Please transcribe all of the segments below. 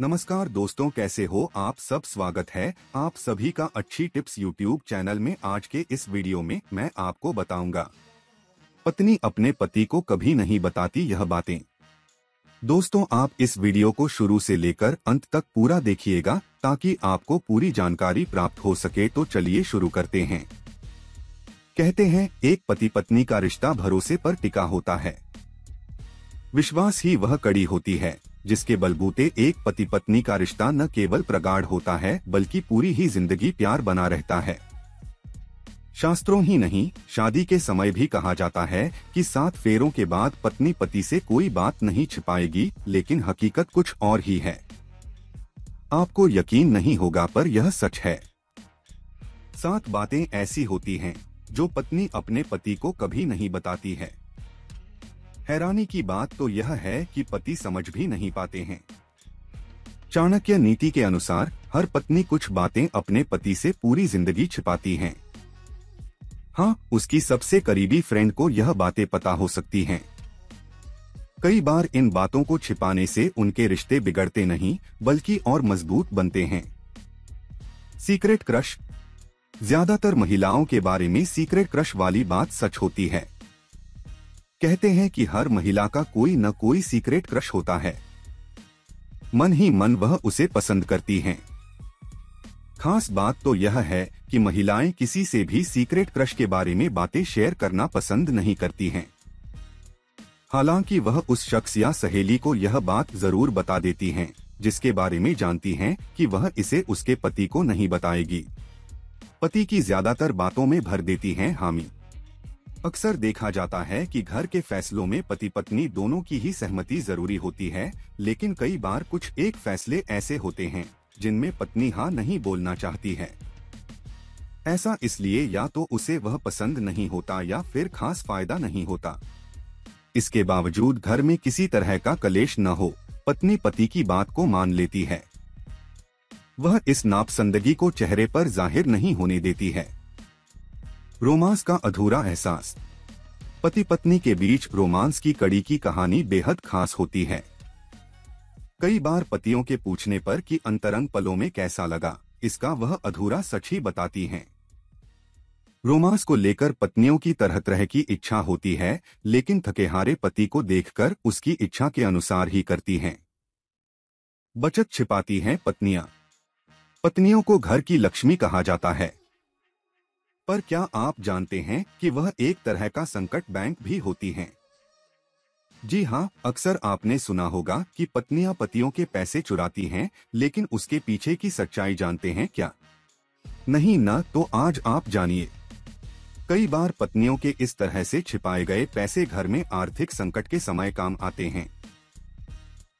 नमस्कार दोस्तों, कैसे हो आप सब? स्वागत है आप सभी का अच्छी टिप्स यूट्यूब चैनल में आज के इस वीडियो में मैं आपको बताऊँगा। पत्नी अपने पति को कभी नहीं बताती यह बातें। दोस्तों, आप इस वीडियो को शुरू से लेकर अंत तक पूरा देखिएगा ताकि आपको पूरी जानकारी प्राप्त हो सके तो चलिए शुरू करते हैं। कहते हैं, एक पति पत्नी का रिश्ता भरोसे पर टिका होता है। विश्वास ही वह कड़ी होती है। जिसके बलबूते एक पति पत्नी का रिश्ता न केवल प्रगाढ़ होता है, बल्कि पूरी ही ज़िंदगी प्यार बना रहता है। शास्त्रों ही नहीं, शादी के समय भी कहा जाता है कि सात फेरों के बाद पत्नी पति से कोई बात नहीं छिपाएगी, लेकिन हकीकत कुछ और ही है। आपको यकीन नहीं होगा, पर यह सच है। सात बातें ऐसी होती हैं, जो पत्नी अपने पति को कभी नहीं बताती है। हैरानी की बात तो यह है कि पति समझ भी नहीं पाते हैं चाणक्य नीति के अनुसार, हर पत्नी कुछ बातें अपने पति से पूरी ज़िंदगी छिपाती हैं। हाँ उसकी सबसे करीबी फ्रेंड को यह बातें पता हो सकती हैं। कई बार इन बातों को छिपाने से उनके रिश्ते बिगड़ते नहीं, बल्कि और मज़बूत बनते हैं सीक्रेट क्रश ज़्यादातर महिलाओं के बारे में सीक्रेट क्रश वाली बात सच होती है कहते हैं कि हर महिला का कोई न कोई सीक्रेट क्रश होता है मन ही मन वह उसे पसंद करती हैं। खास बात तो यह है कि महिलाएँ किसी से भी सीक्रेट क्रश के बारे में बातें शेयर करना पसंद नहीं करती हैं। हालाँकि वह उस शख्स या सहेली को यह बात ज़रूर बता देती हैं, जिसके बारे में जानती हैं कि वह इसे उसके पति को नहीं बताएगी पति की ज़्यादातर बातों में भर देती हैं हामी अक्सर देखा जाता है कि घर के फैसलों में पति पत्नी दोनों की ही सहमति ज़रूरी होती है, लेकिन कई बार कुछ एक फैसले ऐसे होते हैं, जिनमें पत्नी हाँ नहीं बोलना चाहती है। ऐसा इसलिए या तो उसे वह पसंद नहीं होता या फिर खास फ़ायदा नहीं होता। इसके बावजूद घर में किसी तरह का कलेश न हो, पत्नी पति की बात को मान लेती है। वह इस नापसंदगी को चेहरे पर ज़ाहिर नहीं होने देती है। रोमांस का अधूरा एहसास। पति पत्नी के बीच रोमांस की कड़ी की कहानी बेहद खास होती है। कई बार पतियों के पूछने पर कि अंतरंग पलों में कैसा लगा, इसका वह अधूरा सच ही बताती हैं। रोमांस को लेकर पत्नियों की तरह तरह की इच्छा होती है, लेकिन थकेहारे पति को देखकर उसकी इच्छा के अनुसार ही करती हैं। बचत छिपाती हैं पत्नियाँ। पत्नियों को घर की लक्ष्मी कहा जाता है। पर क्या आप जानते हैं कि वह एक तरह का संकट बैंक भी होती हैं? जी हाँ अक्सर आपने सुना होगा कि पत्नियाँ पतियों के पैसे चुराती हैं, लेकिन उसके पीछे की सच्चाई जानते हैं क्या? नहीं न तो आज आप जानिए। कई बार पत्नियों के इस तरह से छिपाए गए पैसे घर में आर्थिक संकट के समय काम आते हैं।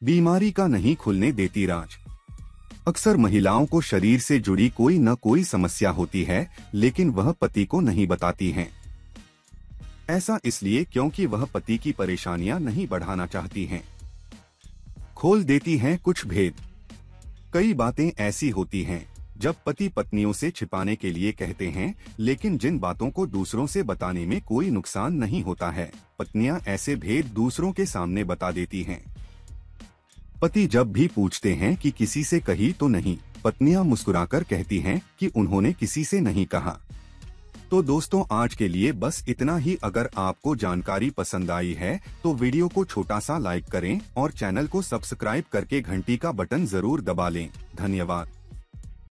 बीमारी का नहीं खुलने देती राज। अक्सर महिलाओं को शरीर से जुड़ी कोई न कोई समस्या होती है, लेकिन वह पति को नहीं बताती हैं। ऐसा इसलिए क्योंकि वह पति की परेशानियाँ नहीं बढ़ाना चाहती हैं। खोल देती हैं कुछ भेद कई बातें ऐसी होती हैं, जब पति पत्नियों से छिपाने के लिए कहते हैं, लेकिन जिन बातों को दूसरों से बताने में कोई नुकसान नहीं होता है, पत्नियाँ ऐसे भेद दूसरों के सामने बता देती हैं पति जब भी पूछते हैं कि किसी से कही तो नहीं, पत्नियाँ मुस्कुराकर कहती हैं कि उन्होंने किसी से नहीं कहा। तो दोस्तों, आज के लिए बस इतना ही। अगर आपको जानकारी पसंद आई है तो वीडियो को छोटा सा लाइक करें और चैनल को सब्सक्राइब करके घंटी का बटन ज़रूर दबा लें। धन्यवाद।